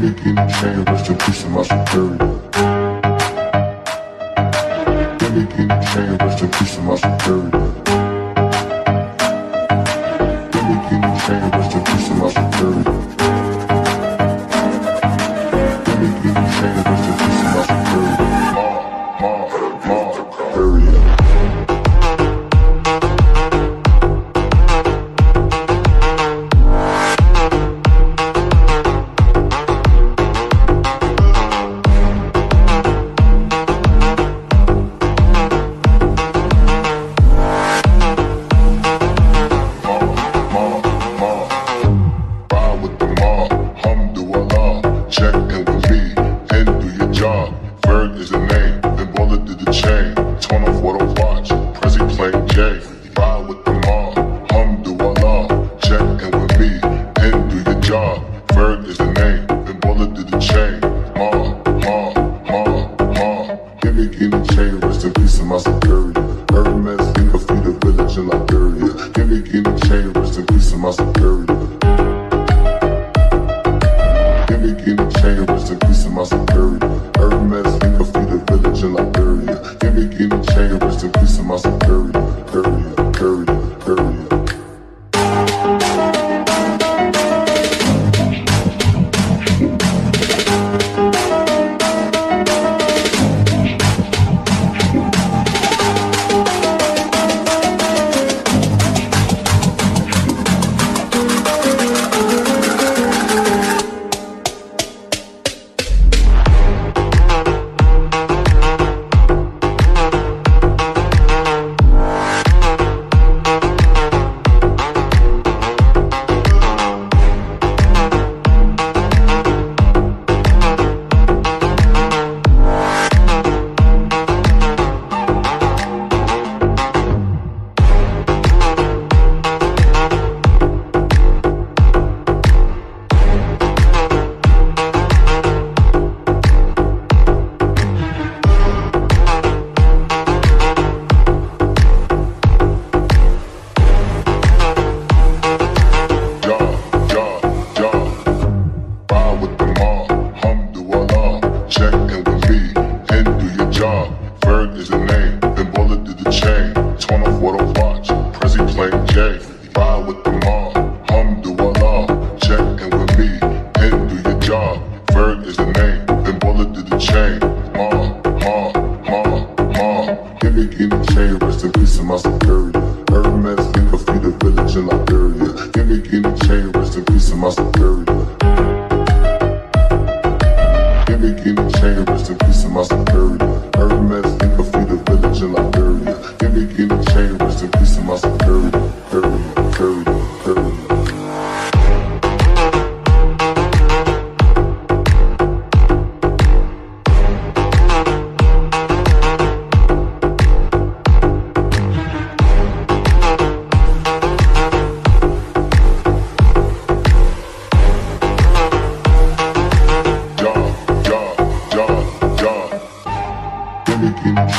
Give me guinea chain, rest in peace of my superior. Give me guinea chain, rest in peace of my superior. Chain, in peace of J. Ride with the mob, alhamdulillah. Check in with me and do your job. Bird is the name, then bullet did the chain. Ma, ma, ma, ma. Give me guinea chain, rest in peace of my superior. Hermes, think of feed a village in Liberia. Give me guinea chain, rest in peace of my superior. Rest in peace of my superior. Hermes, think of feed a village in Liberia. Give me in of job. Is the name, then bullet did the chain. Torn off what I watch, Prezi playing J. Ride with the mob, hum do alhamdulillah. Check in with me and do your job. Bird is the name, then bullet did the chain. Ma, ma, ma, ma. Give me guinea chain, rest in peace of my superior. Hermes, think of feed a village in Liberia. Give me guinea chain, rest in peace of my superior. Give me guinea chain, rest in peace of my superior.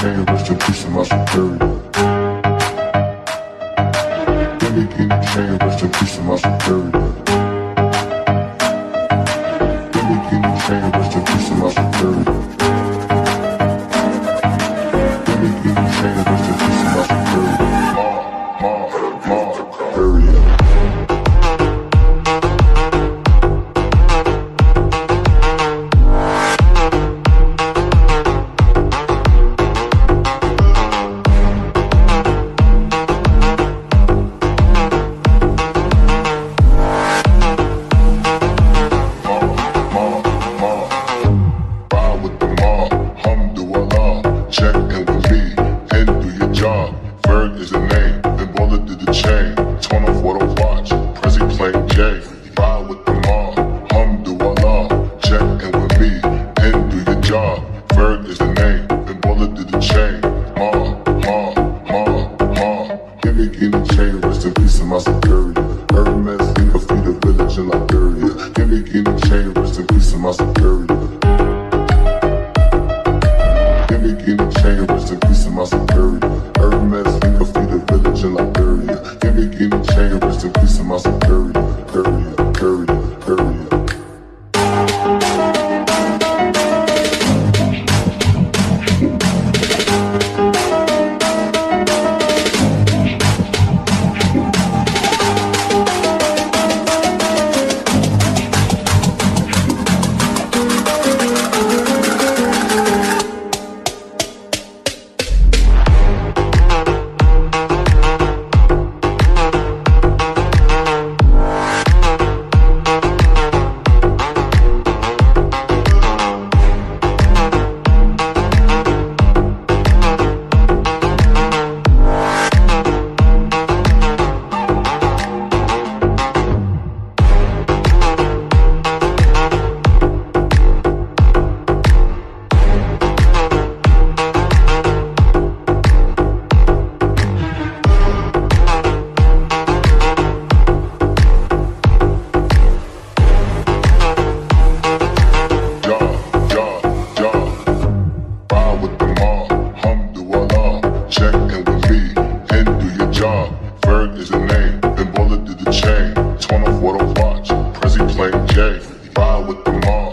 Chain, rest in peace of my superior. Give me guinea chain, rest in peace of my superior. Give me guinea chain, rest in peace of my superior. Rest in ride with the mob,